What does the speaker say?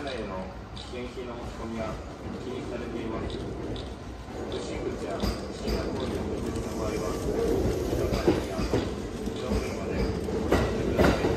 車内の危険品の持ち込みは禁止されています不審物や不審なの物の場合は自動管理や乗務員までください